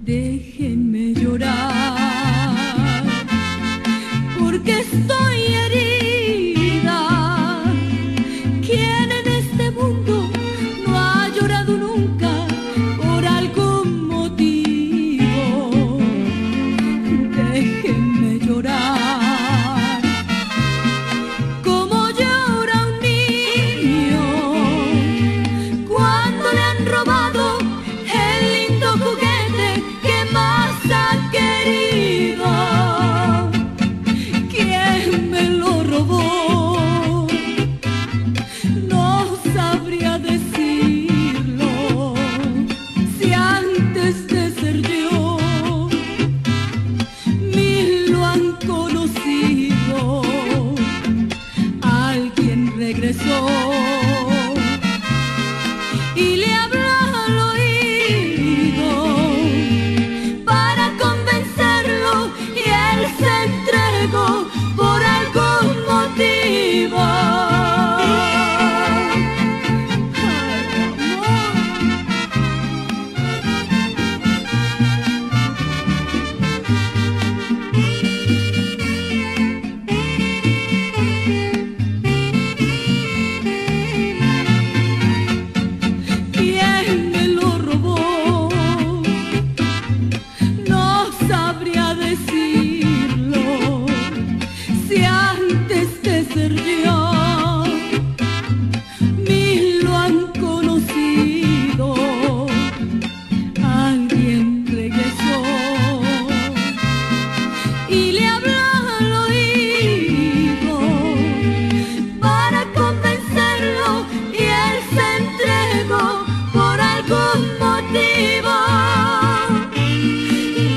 Déjenme llorar, porque estoy ser yo. Mil lo han conocido, alguien regresó y le habló al oído para convencerlo y él se entregó por algún motivo.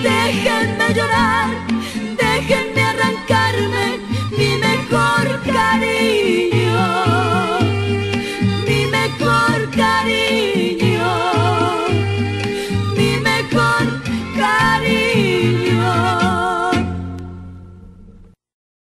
Déjenme llorar. body.